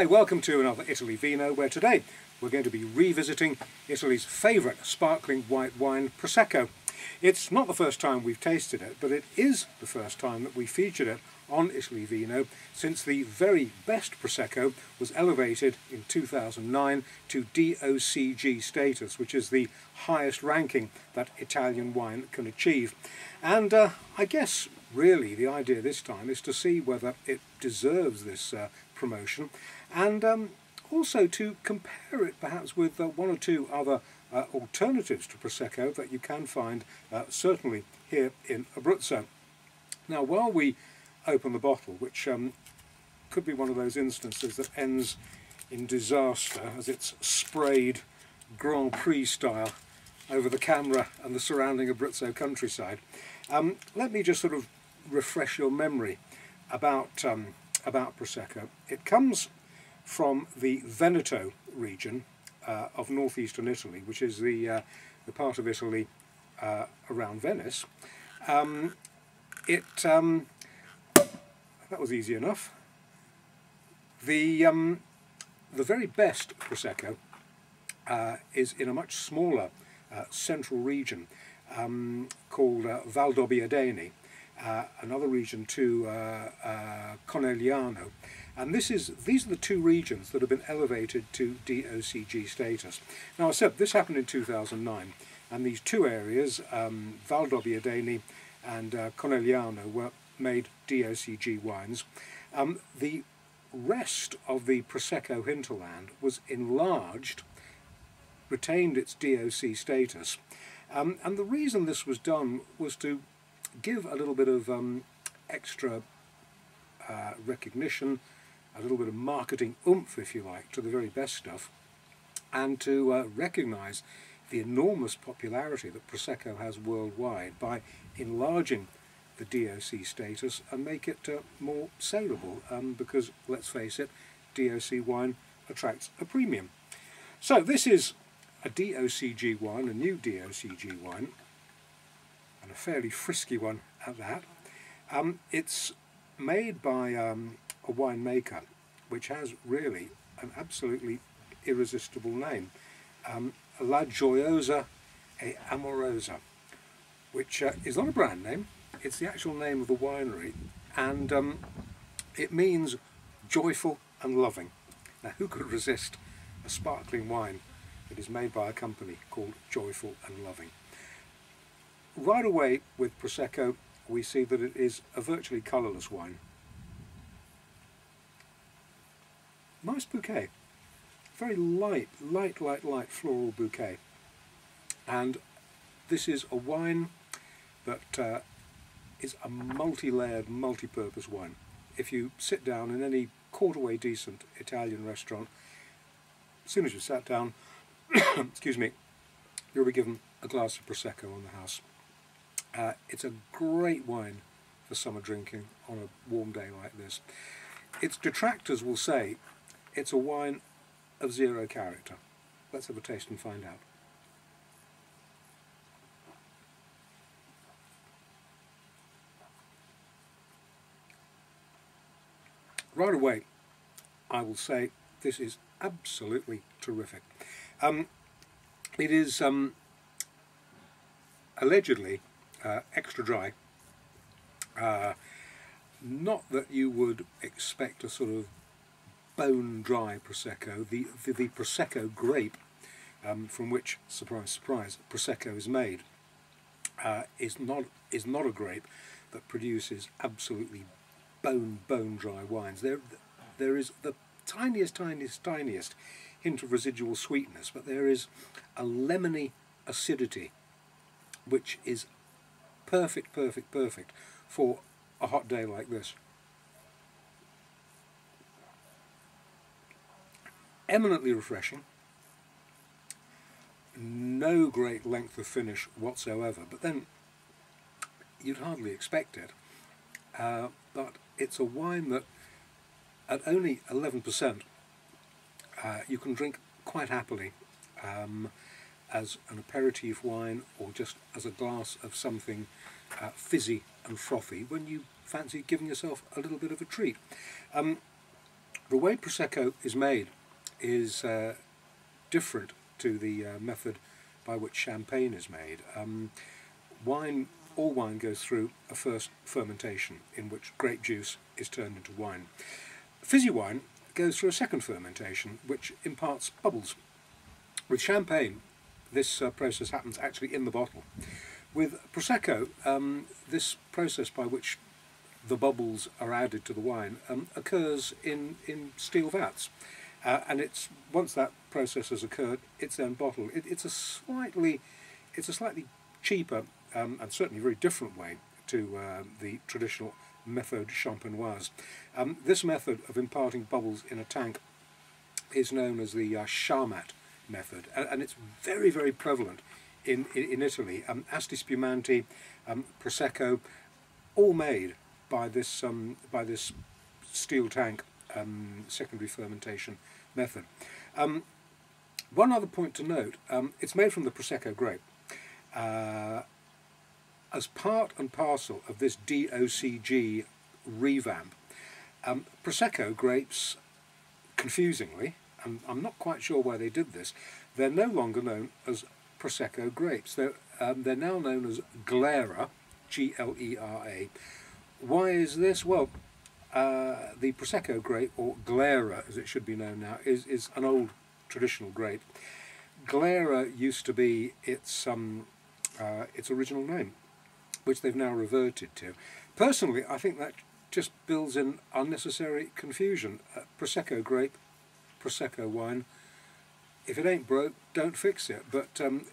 Hi, welcome to another Italy Vino, where today we're going to be revisiting Italy's favourite sparkling white wine, Prosecco. It's not the first time we've tasted it, but it is the first time that we featured it on Italy Vino since the very best Prosecco was elevated in 2009 to DOCG status, which is the highest ranking that Italian wine can achieve. And uh, I guess really the idea this time is to see whether it deserves this uh, promotion and um, also to compare it perhaps with uh, one or two other uh, alternatives to Prosecco that you can find uh, certainly here in Abruzzo. Now while we open the bottle, which um, could be one of those instances that ends in disaster as it's sprayed Grand Prix style over the camera and the surrounding Abruzzo countryside. Um, let me just sort of refresh your memory about, um, about Prosecco. It comes from the Veneto region uh, of northeastern Italy, which is the, uh, the part of Italy uh, around Venice. Um, it um, that was easy enough. The, um, the very best Prosecco uh, is in a much smaller uh, central region um, called uh, Valdobbiadene, uh, another region to uh, uh, Conegliano. And this is, these are the two regions that have been elevated to DOCG status. Now I said this happened in 2009 and these two areas, um, Valdobbiadene and uh, Conegliano, were made DOCG wines. Um, the rest of the Prosecco hinterland was enlarged, retained its DOC status, um, and the reason this was done was to give a little bit of um, extra uh, recognition, a little bit of marketing oomph, if you like, to the very best stuff, and to uh, recognise the enormous popularity that Prosecco has worldwide by enlarging the DOC status and make it uh, more saleable um, because, let's face it, DOC wine attracts a premium. So this is a DOCG wine, a new DOCG wine, and a fairly frisky one at that. Um, it's made by um, a winemaker which has really an absolutely irresistible name, um, La Gioiosa e Amorosa, which uh, is not a brand name, it's the actual name of the winery, and um, it means joyful and loving. Now, who could resist a sparkling wine that is made by a company called Joyful and Loving? Right away with Prosecco, we see that it is a virtually colourless wine. Nice bouquet. Very light, light, light, light floral bouquet. And this is a wine that uh, is a multi-layered, multi-purpose wine. If you sit down in any quarter-way decent Italian restaurant, as soon as you sat down, excuse me, you'll be given a glass of Prosecco on the house. Uh, it's a great wine for summer drinking on a warm day like this. Its detractors will say it's a wine of zero character. Let's have a taste and find out. right away, I will say this is absolutely terrific. Um, it is um, allegedly uh, extra dry. Uh, not that you would expect a sort of bone dry prosecco. The the, the prosecco grape, um, from which surprise surprise prosecco is made, uh, is not is not a grape that produces absolutely bone, bone dry wines. There, there is the tiniest, tiniest, tiniest hint of residual sweetness, but there is a lemony acidity which is perfect, perfect, perfect for a hot day like this. Eminently refreshing, no great length of finish whatsoever, but then you'd hardly expect it. Uh, but it's a wine that at only 11% uh, you can drink quite happily um, as an aperitif wine or just as a glass of something uh, fizzy and frothy when you fancy giving yourself a little bit of a treat. Um, the way Prosecco is made is uh, different to the uh, method by which champagne is made. Um, wine, all wine goes through a first fermentation in which grape juice is turned into wine. Fizzy wine goes through a second fermentation which imparts bubbles. With champagne, this uh, process happens actually in the bottle. With Prosecco, um, this process by which the bubbles are added to the wine um, occurs in, in steel vats. Uh, and it's once that process has occurred, it's then bottled. It, it's a slightly, it's a slightly cheaper um, and certainly very different way to uh, the traditional method champenoise. Um, this method of imparting bubbles in a tank is known as the uh, Charmat method, and, and, it's very, very prevalent in, in, in Italy. Um, Asti Spumante, um, Prosecco, all made by this um, by this steel tank um, secondary fermentation method. Um, one other point to note, um, it's made from the Prosecco grape. Uh, as part and parcel of this DOCG revamp, um, Prosecco grapes, confusingly, and I'm not quite sure why they did this, they're no longer known as Prosecco grapes. They're, um, they're now known as Glera, G-L-E-R-A. Why is this? Well, uh, the Prosecco grape, or Glera as it should be known now, is, is an old traditional grape. Glera used to be its, um, uh, its original name, which they've now reverted to. Personally, I think that just builds in unnecessary confusion. Uh, Prosecco grape, Prosecco wine, if it ain't broke, don't fix it. But um,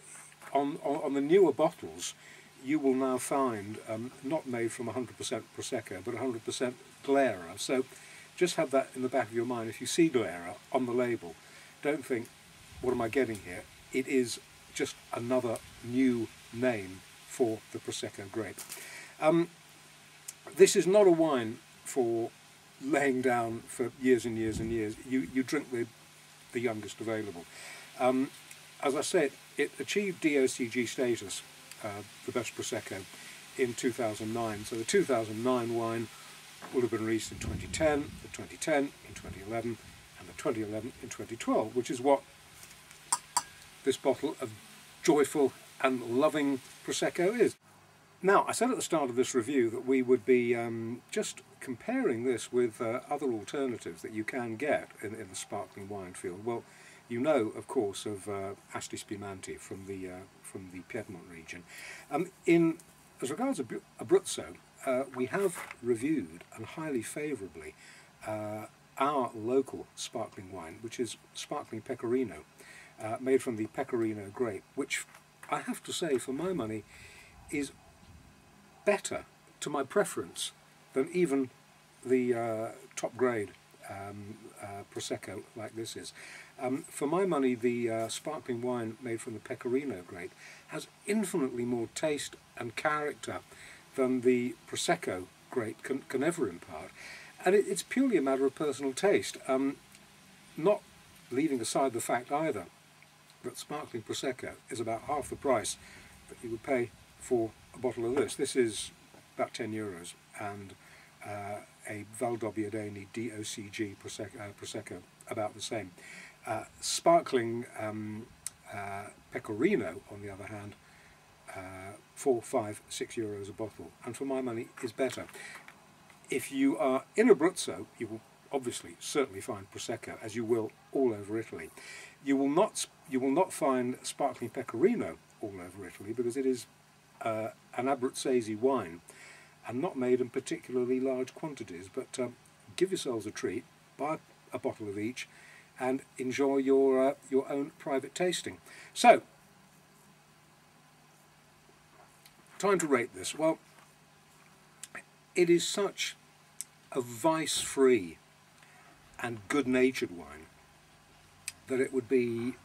on, on, on the newer bottles, you will now find um, not made from 100% Prosecco, but 100% Glera. So just have that in the back of your mind. If you see Glera on the label, don't think, what am I getting here? It is just another new name for the Prosecco grape. Um, this is not a wine for laying down for years and years and years. You, you drink the, the youngest available. Um, as I said, it achieved DOCG status uh, the best Prosecco in 2009. So the 2009 wine would have been released in 2010, the 2010 in 2011, and the 2011 in 2012, which is what this bottle of joyful and loving Prosecco is. Now, I said at the start of this review that we would be um, just comparing this with uh, other alternatives that you can get in, in, the sparkling wine field. Well, you know, of course, of uh, Asti Spumante from the uh, from the Piedmont region. Um, in as regards Abruzzo, uh, we have reviewed and highly favourably uh, our local sparkling wine, which is sparkling pecorino, uh, made from the pecorino grape, which I have to say, for my money, is better to my preference than even the uh, top grade um, uh, Prosecco like this is. Um, for my money, the uh, sparkling wine made from the Pecorino grape has infinitely more taste and character than the Prosecco grape can, can ever impart. And it, it's purely a matter of personal taste, um, not leaving aside the fact either that sparkling Prosecco is about half the price that you would pay for a bottle of this. This is about 10 euros and uh, a Valdobbiadene DOCG Prosecco, uh, Prosecco about the same. Uh, sparkling um, uh, Pecorino, on the other hand, uh, four, five, six euros a bottle, and for my money is better. If you are in Abruzzo, you will obviously certainly find Prosecco, as you will all over Italy. You will not, you will not find sparkling Pecorino all over Italy because it is uh, an Abruzzese wine and not made in particularly large quantities. But um, give yourselves a treat, buy a bottle of each, and enjoy your uh, your own private tasting. So, time to rate this. Well, it is such a vice-free and good-natured wine that it would be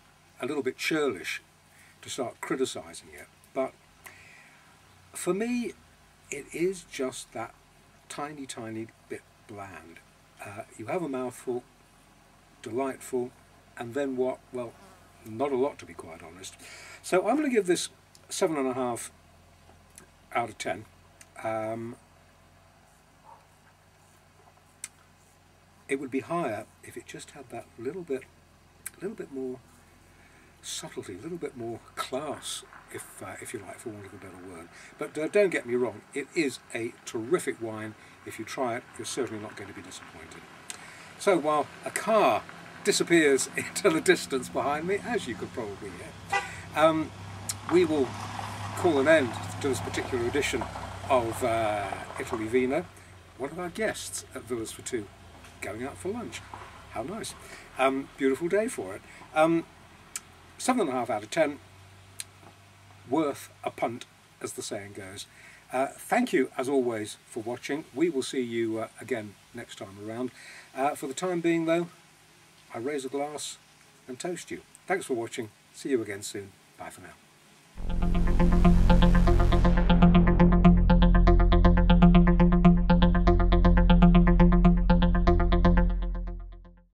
a little bit churlish to start criticising it. But for me, it is just that tiny, tiny bit bland. Uh, you have a mouthful, delightful, and then what? Well, not a lot to be quite honest. So I'm going to give this seven and a half out of ten. Um, it would be higher if it just had that little bit, a little bit more subtlety, a little bit more class, if uh, if you like, for want of a better word. But uh, don't get me wrong, it is a terrific wine. If you try it, you're certainly not going to be disappointed. So while a car disappears into the distance behind me, as you could probably hear, um, we will call an end to this particular edition of uh, Italy Vino. One of our guests at Villas for Two going out for lunch. How nice. Um, beautiful day for it. Um, seven and a half out of ten. Worth a punt, as the saying goes. Uh, thank you, as always, for watching. We will see you uh, again next time around. Uh, for the time being, though, I raise a glass and toast you. Thanks for watching. See you again soon. Bye for now.